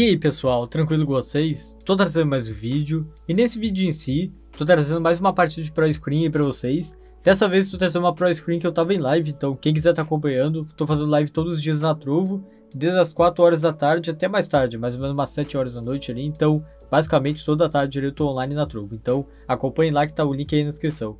E aí pessoal, tranquilo com vocês? Tô trazendo mais um vídeo, e nesse vídeo em si, tô trazendo mais uma partida de Pro Screen aí pra vocês. Dessa vez tô trazendo uma Pro Screen que eu tava em live, então quem quiser tá acompanhando, tô fazendo live todos os dias na Trovo, desde as 4 horas da tarde até mais tarde, mais ou menos umas 7 horas da noite ali, então basicamente toda tarde eu tô online na Trovo, então acompanhem lá que tá o link aí na descrição.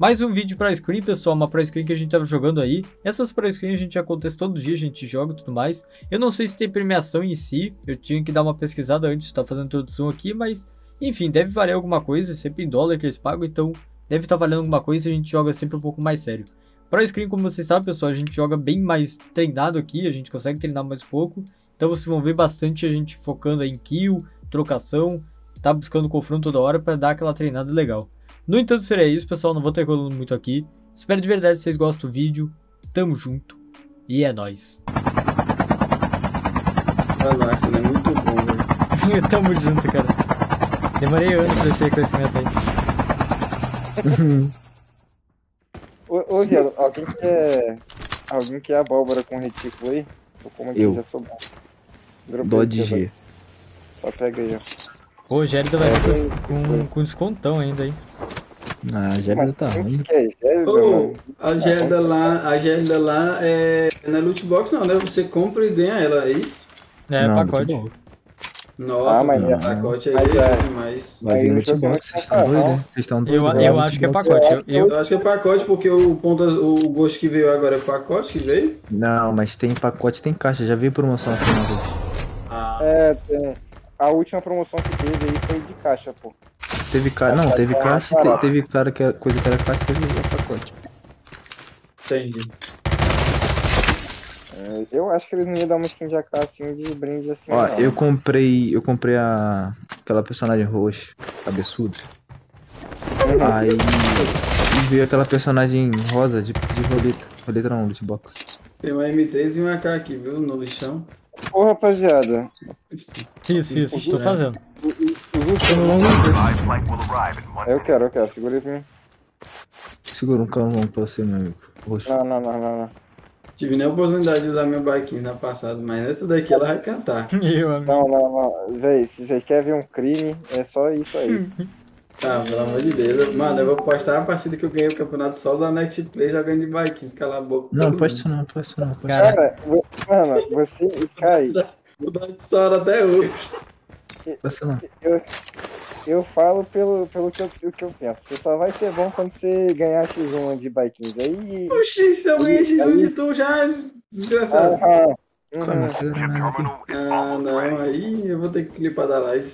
Mais um vídeo Pro Screen, pessoal, uma Pro Screen que a gente tava jogando aí. Essas Pro Screen a gente acontece todo dia, a gente joga e tudo mais. Eu não sei se tem premiação em si, eu tinha que dar uma pesquisada antes de estar tá fazendo introdução aqui, mas enfim, deve valer alguma coisa, sempre em dólar que eles pagam, então deve estar tá valendo alguma coisa e a gente joga sempre um pouco mais sério. Pro Screen, como vocês sabem, pessoal, a gente joga bem mais treinado aqui, a gente consegue treinar mais um pouco. Então vocês vão ver bastante a gente focando em kill, trocação, tá buscando confronto toda hora para dar aquela treinada legal. No entanto, seria isso, pessoal. Não vou ter rolando muito aqui. Espero de verdade que vocês gostem do vídeo. Tamo junto. E é nóis. Nossa, é muito bom, velho. Tamo junto, cara. Demorei anos pra esse reconhecimento aí. ô, ô Gelo, alguém quer. Alguém quer abóbora com retículo aí? Ou como Eu. já sou bom. Dodge G. Só pega aí, ó. O Gélida vai É, com, com descontão ainda aí. Ah, já Mas tá ruim. que é Gélida, a Gelda lá, a Gelda lá é. Não é loot box não, né? Você compra e ganha ela, é isso? É, Não, pacote. Nossa, Ah, mas mano, é- o pacote aí mas é é- demais. Vai Aí vir o loot box, vocês estão doidos, bom. né? Vocês estão Eu, doidos. vai eu loot acho que é pacote. Eu, eu, Eu acho que é pacote porque o ponto, o gosto que veio agora é pacote que veio. Não, mas tem pacote, tem caixa. Já vi promoção assim uma vez. Ah, É, tem. A última promoção que teve aí foi de caixa, pô. Teve caixa. Não, teve Tá caixa e te- teve cara que era, coisa que era caixa e teve pacote. entendi. É, eu acho que eles não iam dar uma skin de AK assim de brinde assim. Ó, não. eu comprei. Eu comprei a. aquela personagem roxa, cabeçudo. Aí. E veio aquela personagem rosa de, de roleta. Roleta não, loot box. Tem uma M3 e uma AK aqui, viu? No lixão. Ô, rapaziada, Isso, isso, estou fazendo. os últimos. Eu quero, eu quero, segura aí pra mim. Segura um carvão pra você, meu amigo. Roxo. Não, não, não, não, não. Tive nem a oportunidade de usar minha bike na passada, mas nessa daqui ela vai cantar. Eu, amigo. Não, não, não. Véi, se vocês querem ver um crime, é só isso aí. Ah, pelo amor de Deus. Mano, eu vou postar a partida que eu ganhei o campeonato solo da Next Play jogando de bike. Cala a boca. Não, isso não, pode isso não. Pode. Cara, Cara, vo- mano, você e Kai, Vou dar de hora até hoje. Não. eu, eu falo pelo, pelo que, eu, o que eu penso. Você só vai ser bom quando você ganhar X1 de bikings. Aí. Oxi, se eu ganhei X1 de tu já, desgraçado. Aham. Calma, Uhum. segura nada aqui. Ah, não, aí eu vou ter que clipar da live.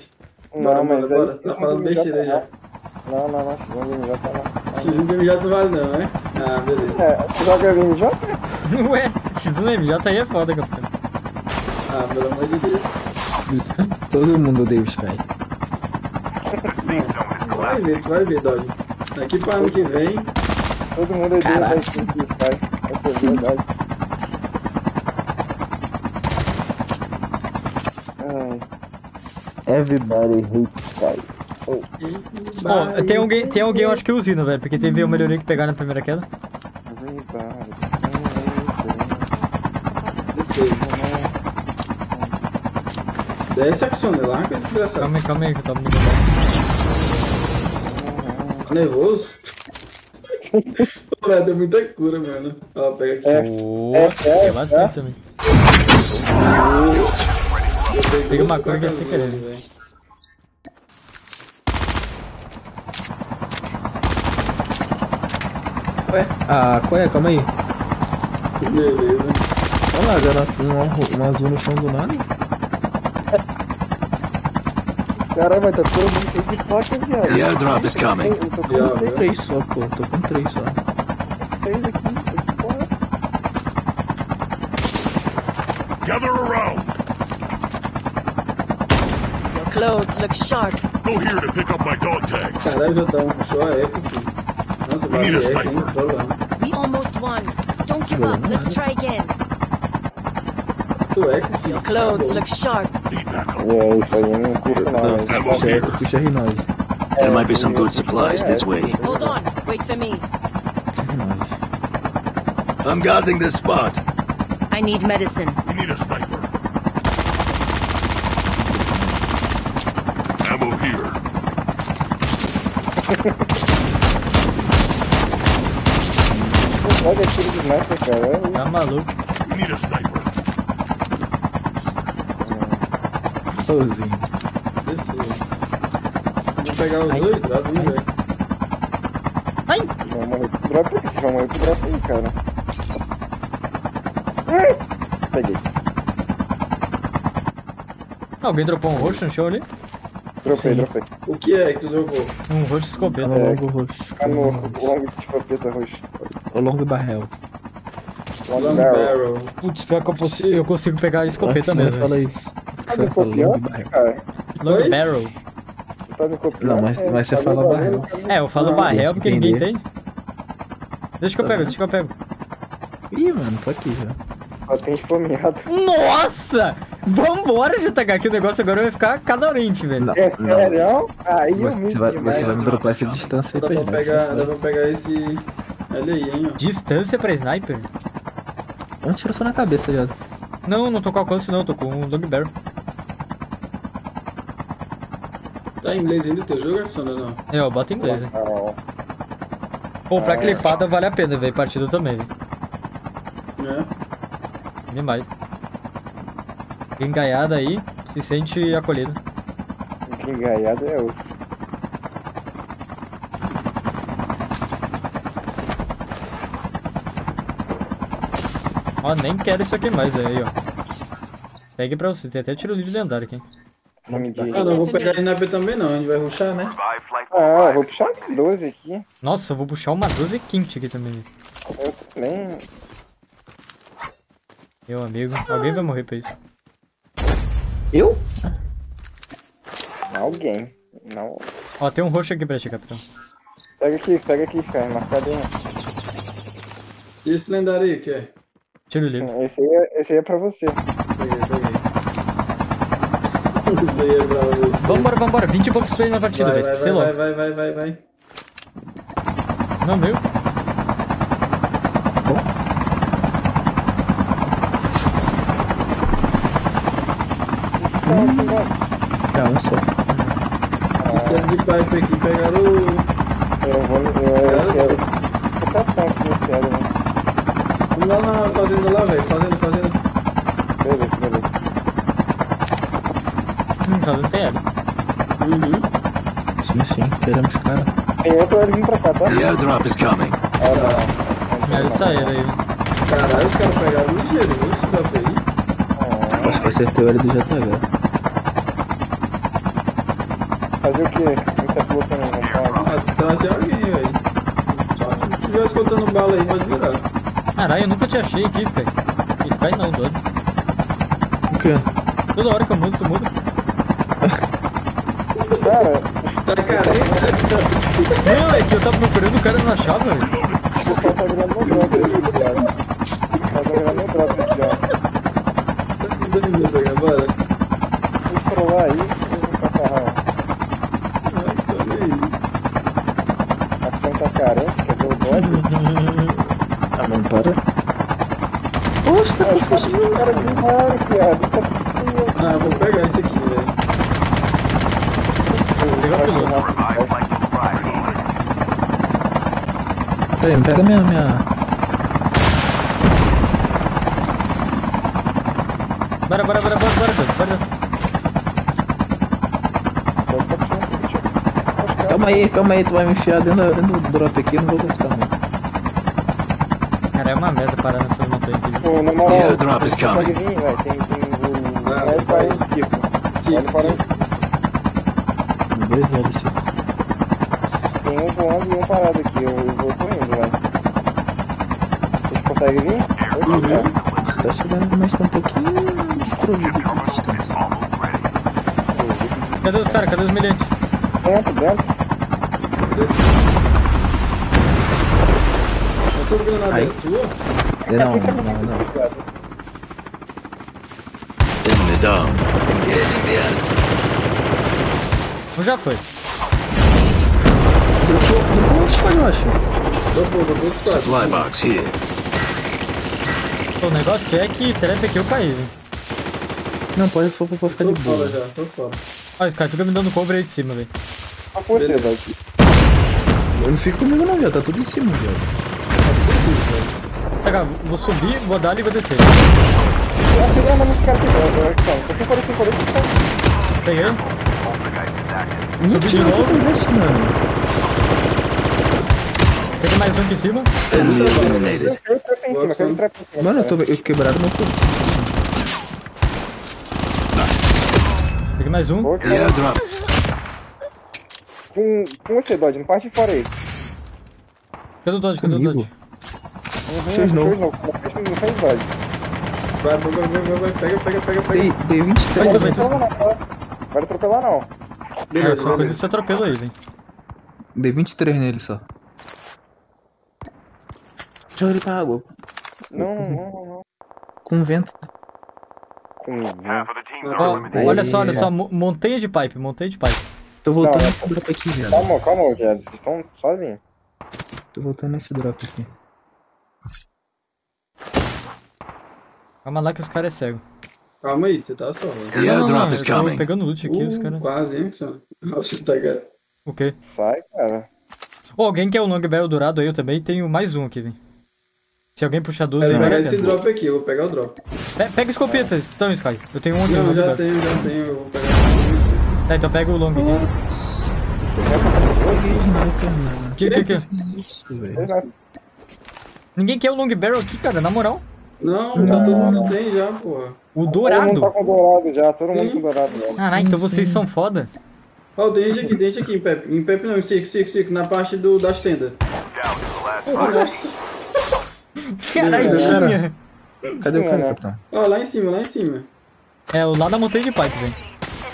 Não, Bora, mas bora, bora. aí- Tá falando besteira já. Não, não, não. X1 já tá não. X1 de já não vale não, né? Ah, beleza. É, você joga MJ? Ué, X do MJ aí é foda, capitão. Ah, pelo amor de Deus. Todo mundo odeia o Sky. Vai ver, tu vai ver, Dodge. Daqui pra ano que vem, Todo mundo odeia de Sky. Essa é verdade. Ai. Everybody hates Sky. Bom, tem alguém, tem alguém eu acho que usina, velho, porque teve uma melhoria que pegaram na primeira queda. Everybody. não sei. Desce a Axone, larga esse desgraçado. Calma aí, calma aí, que eu tava me Tá nervoso? Vai, deu muita cura, mano. Ó, pega aqui. É. Oh, É, é, bastante também. Eu Pega uma que pra sem querer. velho. Ué? Ah, qual é? Calma aí. Beleza. Olha lá, agora uma, uma azul no chão do nada. Caramba, tá todo mundo cheio de placa, viado. The airdrop is coming. Eu tô com Já, Tem velho. três só, pô. Tô com três só. seis aqui. Clothes look sharp. Go here to pick up my dog tag. Caralho, já tá um puxou a eco, filho. Nossa, bate Menina, eco, hein? sniper. Trolão. We almost won. Don't give up. Let's try again. Tu eco, filho. Your clothes look sharp. Need backup. É, isso aí eu não curto não. Não, mas- puxa, é, puxa R9. There might be some good supplies this way. Hold on. Wait for me. Puxa R9. I'm guarding this spot. I need medicine. Não pode tiro de sniper, cara. É Tá maluco. We need a sniper. Sozinho. Desceu. Vou pegar os dois, dá um, velho. isso. Vão morrer pro drop. Vocês vão morrer pro drop aí, cara. Ai! Peguei. Alguém dropou um roxo no chão ali? Dropei, Sim. dropei. O que é que tu jogou? Um roxo escopeta. Fala logo roxo. Tá no longo de escopeta roxo. O longo barrel. Long Long barrel. Barrel. Putz, pior que eu, eu consigo pegar a escopeta Você mesmo. fala isso. Tá Você me fala longo copiando, barrel. cara? Long Oi? barrel. Tá me copiando? Não, mas- É, mas você tá fala barrel. fazendo- É, eu falo Não, barrel porque eu ninguém entender. tem. Deixa que eu pego, deixa que eu pego. Ih, mano, tô aqui já. Só tem esfomeado. Nossa! Vambora, JH, que o negócio agora vai ficar cadorente, velho. Não, É não. sério? Aí eu Você me vai, demais. você vai me dropar essa distância aí Dá pra pra gente. pegar, dá pra pegar esse L aí, hein, ó. Distância pra sniper? Um tiro só na cabeça já. Não, não tô com alcance não, tô com um long barrel. Tá em inglês ainda o teu jogo, Arson, ou não? É, ó, bota em inglês, hein. Pô, pra clipada vale a pena, velho. Partida também, velho. É. Demais. Engaiada aí, se sente acolhido. Engaiado é osso. Ó, nem quero isso aqui mais. Aí, ó. Pegue pra você, tem até tiro livre lendário aqui. Não. Ah, não vou pegar sniper também não, a gente vai rushar, né? Ah, eu vou puxar 12 aqui. Nossa, eu vou puxar uma 12 quente aqui também. Eu também. Meu amigo, alguém vai morrer pra isso. Eu? Alguém. Não. Ó, tem um roxo aqui pra ti, capitão. Pega aqui, pega aqui, Sky, marcadinho. E esse lendário aí, que é? Tiro livre. Esse aí é, esse aí é pra você. Peguei, peguei. Isso aí é pra você. Vambora, vambora. 20 e poucos plays na partida, Vai, velho. vai, Sei vai, lá. vai, vai, vai, vai, vai. Não, meu. É um só. Esse é de pipe aqui, pegaram o... Eu vou. Eu, eu quero. Rotação aqui nesse área, né? Vamos lá na fazenda lá, velho. Fazenda, fazenda. Beleza, beleza. Hum, fazendo TL. Uhum. Sim, sim, queremos cara. Tem outro ali vindo pra cá, tá? The airdrop is coming. Ah, não. Eles saíram aí. Caralho, os caras pegaram ligeiro, viu? Esse drop aí. Acho que eu acertei o L do JH. Fazer o quê? Quem tá pilotando aí? Vamos falar. Ah, atrás de alguém, velho. Só se não estiver escutando bala aí, pode virar. Caralho, eu nunca te achei aqui, Sky. Sky não, doido. O quê? Toda hora que eu mudo, tu muda. Cara, Tá carente, Não, é que eu tava procurando o cara não achava, velho. o pessoal tá virando meu drop aqui, cara. Tá virando meu drop aqui, ó. tá me dando medo aí, bora. Vou scrollar aí, vou vir pra cá, ó. Ai, só nem aí. A ação tá carente, quer ver o bode? Ah, mano, para. Poxa, tá confuso. Os caras desmaram, piada. Tá Ah, eu vou pegar esse aqui, velho. Pegar o piloto. Peraí, pega minha, minha. Bora, bora, bora, bora, bora, bora. bora. Calma aí, calma aí, tu vai me enfiar dentro, dentro do drop aqui, eu não vou gostar não. É uma merda parar nessas montanhas aqui. Pô, na moral, Yeah, drop is você pode coming. vir, velho. Tem, tem o... Ah, Vai para vai. em círculo. Sim, sim. Dois L, sim. Tem um voando e um parado aqui. Eu, eu vou correndo, velho. Vocês conseguem vir? Eu Uhum. Você tá chegando, mas tá um pouquinho desprovido de distância. Cadê os caras? Cadê os milhares? Dentro, dentro. Essas granadas Aí. é? É, Não, não, não. Engaging the enemy. Ou já foi? Dropou, dropou outro squad, eu acho. Dropou, dropou os quatro. Supply box here. O negócio é que trap aqui eu caí, velho. Não, pode, pode, pode ficar Tô de boa. fora já, tô fora. Ó, Sky, fica me dando cover aí de cima, velho. Só com você, velho. Não fica comigo não, viado. Tá tudo em cima, viado. Tá, cara, vou subir, vou dar e vou descer. Eu acho que não nos caras que não, então. Tô com 40, 40, Peguei. Não Subi de novo. mano. Peguei mais um aqui em cima. Eliminated. Mano, eu tô eu quebrado meu corpo. Peguei mais um. Airdrop. Com, com você, Dodge, não parte de fora aí. Cadê o Dodge? Cadê o Comigo? Dodge? Uhum. Não faz Dodge. Vai, vai, vai, vai, vai, vai. Pega, pega, pega, Dei, pega. dei 23. Vai, Vai vai, atropelar não? Vai atropelar não. É, Beleza, só coisa beleza. desse atropelo aí, velho. Dei 23 nele só. Joga ele pra água. Não, não, não, não. Com vento. Com vento. Ó, Aí. olha só, olha só, mo- montanha de pipe, montanha de pipe. Tô voltando Não, nesse drop aqui, viado. Calma, calma, viado. Vocês estão sozinhos. Tô voltando nesse drop aqui. Calma lá que os caras é cego. Calma aí, você tá só. The Não, não, não, airdrop is eu tô coming. pegando loot aqui, os Uh, caras. Quase, hein, Sam? Nossa, tá cara. O quê? Sai, cara. Ô, alguém quer o long barrel dourado aí? Eu também tenho mais um aqui, velho. Se alguém puxar 12 Quero aí, pegar esse drop aqui, eu vou pegar o drop. Pe- Pega escopetas, então, Sky. Eu tenho um aqui, Não, já tenho, já tenho, eu vou pegar. Tá, então pega o long aqui. Que, que, que? Ninguém quer o long barrel aqui, cara, na moral. Não, já todo mundo tem já, porra. O Todo mundo tá dourado. com dourado já, todo mundo com dourado já. Caralho, então vocês são foda. Ó, tem gente aqui, tem gente aqui em Pepe. Em Pepe não, em Cico, Cico, Cico, na parte do, das tendas. Porra, nossa. Caralho, tinha. Cadê o cara, capitão? Ó, lá em cima, lá em cima. É, o lá da montanha de pipe, velho.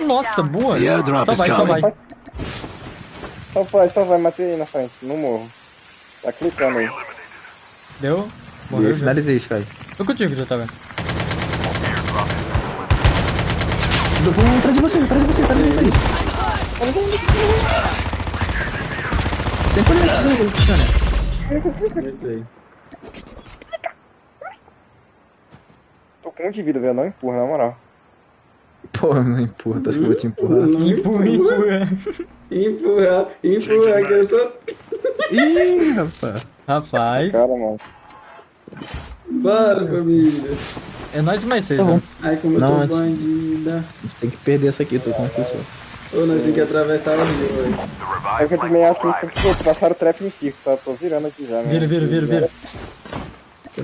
Nossa, boa. Só vai, só vai. Só vai, só vai, matei aí na frente, no morro. Tá clicando aí. Deu? Morreu finalizei, Sky. Tô contigo, tá vendo. Vamos atrás de você, atrás de você, tá vendo isso aí? Sempre olha esse jogo. Entrei. Tô com um de vida, velho, não empurra, na moral. Pô, não empurra, tu acha que eu vou te empurrar? Não Empurra, empurra. Empurra, empurra, que eu sou... Ih, rapaz. Rapaz, Cara, mano. Para, família. é nós mais seis, Tá né? Ai, como Não, eu tô bandida. A gente tem que perder essa aqui, tô confuso. Ô, nós temos que atravessar o rio, velho. É que eu também acho que eles têm que pô, passaram o trap em circo, tá? Tô virando aqui já, né? Vira, vira, vira, vira.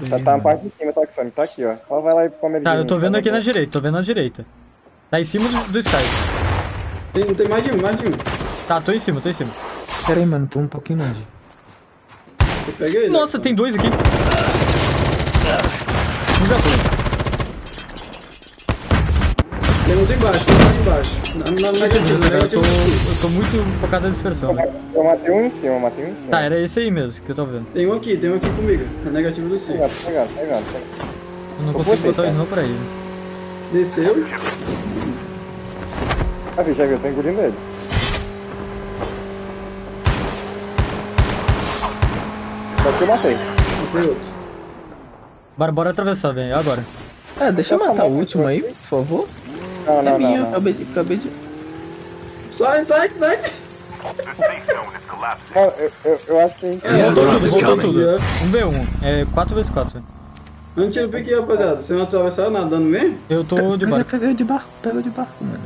Já tá na parte de cima, tá, Sonic? Tá aqui, ó. Só vai lá e come ele. Tá, eu tô vendo tá aqui na direita, tô vendo na direita. Tá em cima do, do Sky. Tem, tem mais de um, mais de um. Tá, tô em cima, tô em cima. Pera aí, mano, tô um pouquinho longe. Eu peguei ele. Nossa, tem dois aqui. Já foi. Tem outro embaixo, tem outro embaixo. Na, na negativa, na Eu tô, negativa. eu tô muito focado na dispersão, velho. Eu matei um em cima, eu matei um em cima. Tá, era esse aí mesmo que eu tô vendo. Tem um aqui, tem um aqui comigo. Na negativa do 5. Pegando, pegando, pegando. pegando. Eu não Eu consigo botar o snow pra ele. Desceu. Ah, vi, já viu, eu tô engolindo ele. Só que eu matei. Tem outro. Bora, bora atravessar, velho. Agora. Ah, deixa eu matar o último aí, por favor. Não, É não, minha, não. não. acabei de. Acabei de. Sai, sai, sai. Não, eu, eu, eu acho que a gente. Voltou tudo, is voltou tudo. 1v1. É 4x4. Não tira o pique, rapaziada. Vocês vão atravessar nadando mesmo? Eu tô de Pega, barco. pega de barco, pega de barco, mano.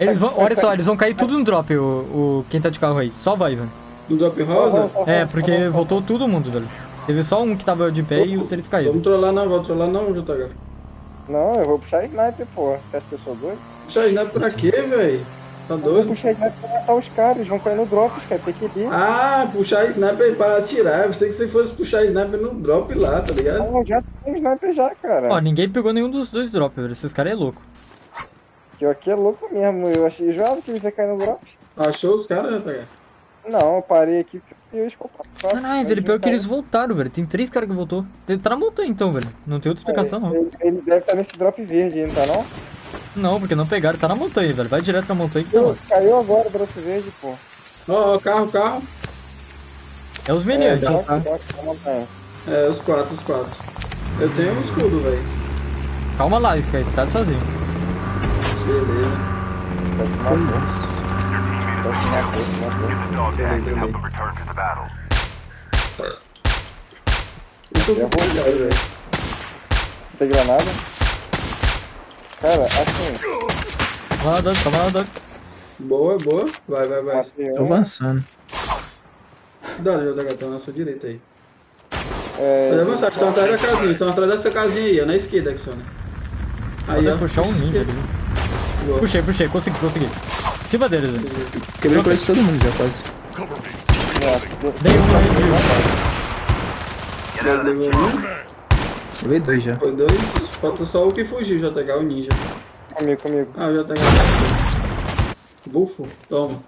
Eles vão, olha só, eles vão cair tudo no drop, o, o quem tá de carro aí. Só vai, velho. No drop rosa? É, porque voltou todo mundo, velho. Teve só um que tava de pé e os três caíram. Vamos trollar não, vamos trollar não, JH. Não, eu vou puxar sniper, pô. Você acha que eu sou doido? Puxa sniper pra quê, velho? Tá Eu vou doido? puxar sniper pra matar os caras, eles vão cair no drop, cara. Tem que ir. Ah, puxar sniper para atirar. Eu pensei que você fosse puxar sniper no drop lá, tá ligado? Não, já tem sniper já, cara. Ó, ninguém pegou nenhum dos dois drops, velho. Esses caras é louco. Que aqui é louco mesmo. Eu achei jovem que você cair no drop. Achou os caras, JH? Não, eu parei aqui porque eu. Caralho, velho, pior que eles voltaram, velho. Tem três caras que voltou. Tem- Tá na montanha então, velho. Não tem outra explicação, não. Ele, ele deve estar nesse drop verde, não tá não? Não, porque não pegaram. Tá na montanha, velho. Vai direto na montanha que tá lá. Caiu agora o drop verde, pô. Ó, ó, carro, carro. É os meninos. da montanha. É, os quatro, os quatro. Eu tenho um escudo, velho. Calma lá, cara. Tá sozinho. Beleza. Vai se matar. Então se matou, se matou. Beleza, beleza. return to the battle. Eu tô com Eu vou- velho. Você tem granada? Cara, assim, Tava nadando, tava nadando. Boa, boa. Vai, vai, vai. Tô um. avançando. Cuidado, JH, tá na sua direita aí. É, Pode avançar, que estão atrás da casinha. Estão atrás dessa casinha aí, ó. Na esquerda, Axona. Aí, Pode ó. puxar um ninja ali. Puxei, puxei, consegui, consegui. Cima deles, velho. Quebrei o coisa de todo mundo já, quase. Dei um aí, dei um. Levei dois já. foi dois. Falta só o que fugiu, JH, o ninja. comigo, comigo. Ah, o JH. Bufo, toma.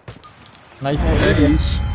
Nice. É isso.